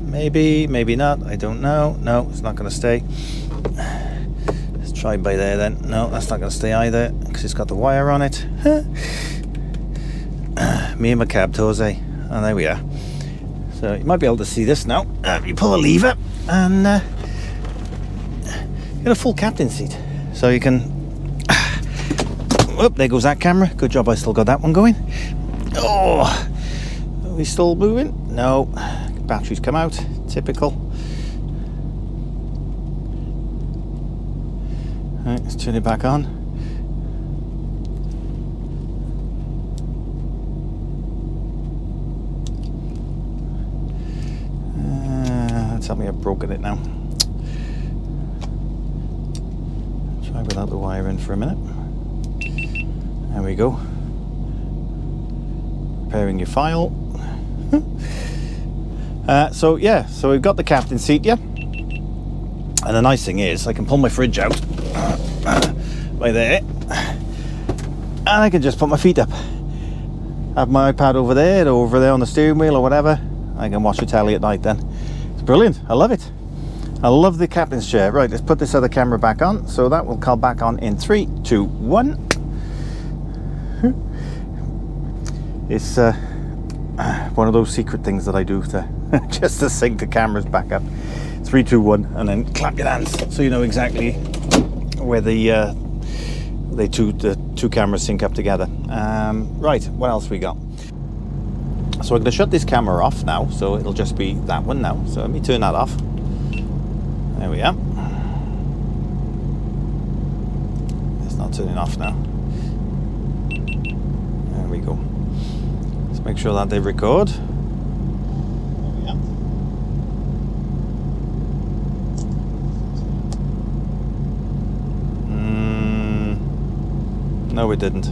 maybe, maybe not. I don't know. No, it's not going to stay. Let's try by there then. No, that's not going to stay either because it's got the wire on it. Me and my cab toes, eh? And there we are. So you might be able to see this now. Uh, you pull a lever and uh, get a full captain seat. So you can. Oh, there goes that camera. Good job, I still got that one going. Oh, are we still moving? No, batteries come out. Typical. Right, let's turn it back on. Uh, tell me I've broken it now. Try without the wire in for a minute. There we go. Preparing your file. uh, so yeah, so we've got the captain seat, yeah. And the nice thing is, I can pull my fridge out by there, and I can just put my feet up. Have my iPad over there, over there on the steering wheel, or whatever. I can watch the telly at night. Then it's brilliant. I love it. I love the captain's chair. Right, let's put this other camera back on. So that will come back on in three, two, one. It's uh, one of those secret things that I do to just to sync the cameras back up. Three, two, one, and then clap your hands so you know exactly where the uh, the two the two cameras sync up together. Um, right, what else we got? So I'm going to shut this camera off now, so it'll just be that one now. So let me turn that off. There we are. It's not turning off now. There we go. Make sure that they record. We. Mm, no, it didn't.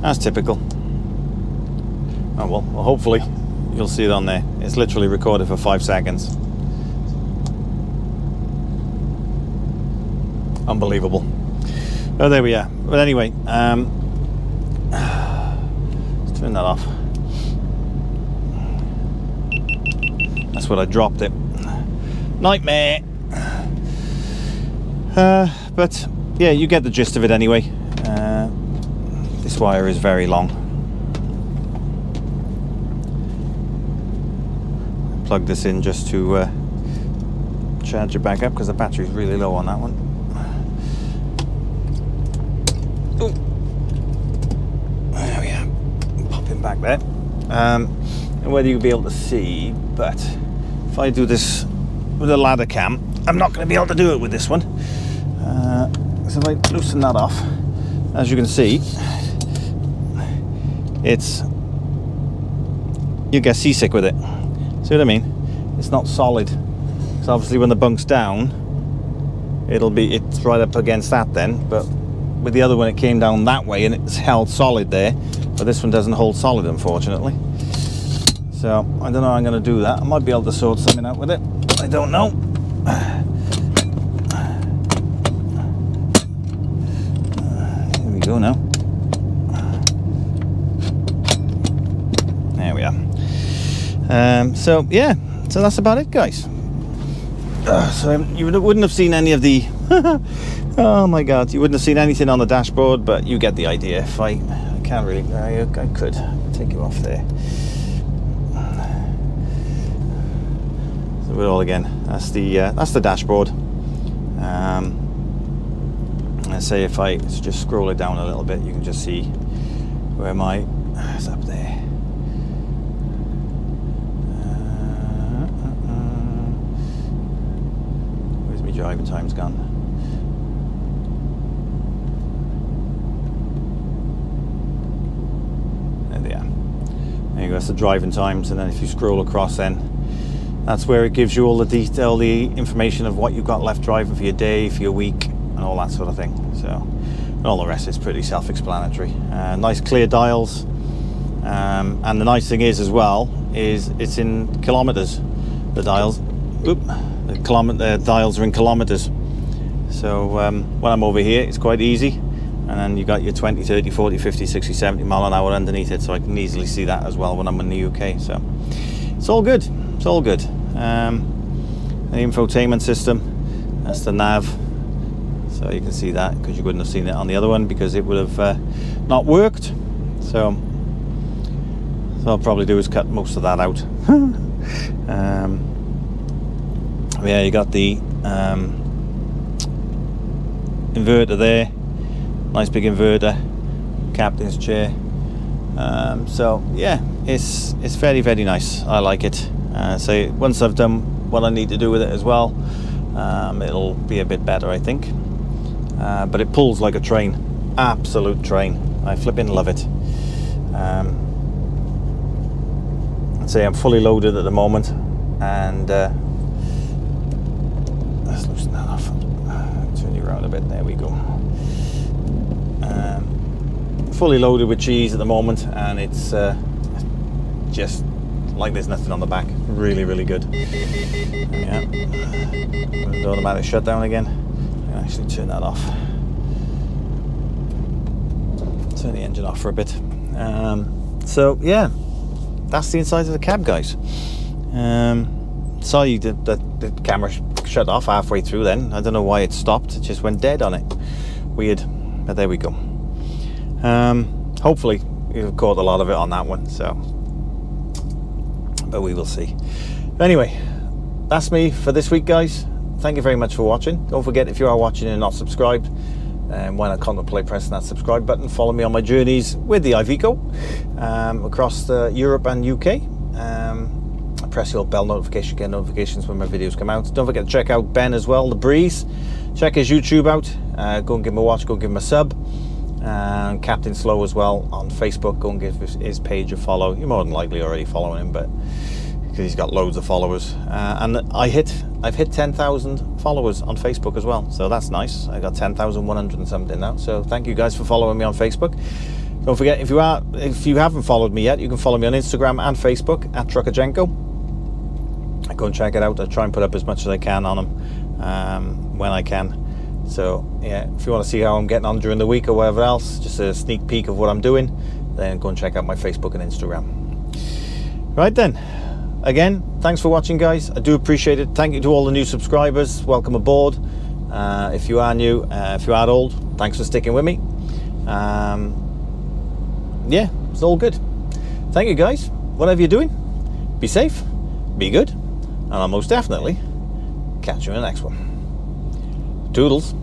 That's typical. Oh well, well, hopefully you'll see it on there. It's literally recorded for five seconds. Unbelievable. Oh, there we are. But anyway, um, turn that off. That's what I dropped it. Nightmare. Uh, but yeah, you get the gist of it anyway. Uh, this wire is very long. Plug this in just to uh, charge it back up because the battery's really low on that one. Ooh. There we are. Popping there. Um, and whether you'll be able to see, but if I do this with a ladder cam, I'm not going to be able to do it with this one. Uh, so if I loosen that off, as you can see, it's you get seasick with it. See what I mean? It's not solid. So obviously when the bunk's down, it'll be it's right up against that then. But with the other one, it came down that way and it's held solid there. But this one doesn't hold solid, unfortunately. So I don't know how I'm going to do that. I might be able to sort something out with it. I don't know. Here we go now. There we are. Um, so yeah, so that's about it, guys. Uh, so you wouldn't have seen any of the. oh my god, you wouldn't have seen anything on the dashboard, but you get the idea. If I can't really, I, I could take you off there. So we're all again. That's the uh, that's the dashboard. Um, let's say if I just scroll it down a little bit, you can just see where my it's up there. Where's my driving time's gone? There they are. There you that's the driving times, and then if you scroll across then that's where it gives you all the detail, the information of what you've got left driving for your day, for your week, and all that sort of thing. So, all the rest is pretty self-explanatory. Uh, nice clear dials, um, and the nice thing is as well is it's in kilometers. The dials, oop, the the dials are in kilometers. So um, when I'm over here, it's quite easy. And then you've got your 20, 30, 40, 50, 60, 70 mile an hour underneath it, so I can easily see that as well when I'm in the UK. So it's all good. It's all good. Um, the infotainment system. That's the nav. So you can see that because you wouldn't have seen it on the other one because it would have uh, not worked. So, so I'll probably do is cut most of that out. um, yeah, you got the um, inverter there. Nice big inverter. Captain's chair. Um, so yeah, it's it's very very nice. I like it. Uh, so once I've done what I need to do with it as well, um, it'll be a bit better, I think. Uh, but it pulls like a train, absolute train. I flipping love it. Um, I'd say I'm fully loaded at the moment, and uh, let's loosen that off. Turn you around a bit. There we go. Fully loaded with cheese at the moment, and it's uh, just like there's nothing on the back. Really, really good. Yeah. Automatic shutdown again. I actually turn that off. Turn the engine off for a bit. Um, so yeah, that's the inside of the cab, guys. Um, did the, the camera shut off halfway through. Then I don't know why it stopped. It just went dead on it. Weird, but there we go. Um, hopefully you've caught a lot of it on that one. So but we will see. Anyway, that's me for this week, guys. Thank you very much for watching. Don't forget, if you are watching and not subscribed, and um, why not contemplate pressing that subscribe button? Follow me on my journeys with the Iveco um, across Europe and UK. Um, press your bell notification, get notifications when my videos come out. Don't forget to check out Ben as well, The Breeze. Check his YouTube out. Uh, go and give him a watch, go and give him a sub. And Captain Slow as well on Facebook. Go and give his, page a follow. You're more than likely already following him, but because he's got loads of followers. Uh, and I hit, I've hit 10,000 followers on Facebook as well, so that's nice. I got 10,100 and something now. So thank you guys for following me on Facebook. Don't forget if you are, if you haven't followed me yet, you can follow me on Instagram and Facebook at Truckerjenko. Go and check it out. I try and put up as much as I can on them um, when I can. So yeah, if you want to see how I'm getting on during the week or whatever else, just a sneak peek of what I'm doing, then go and check out my Facebook and Instagram. Right then, again, thanks for watching, guys. I do appreciate it. Thank you to all the new subscribers. Welcome aboard. Uh, if you are new, uh, if you are old, thanks for sticking with me. Um, yeah, it's all good. Thank you, guys. Whatever you're doing, be safe, be good, and I'll most definitely catch you in the next one. Toodles.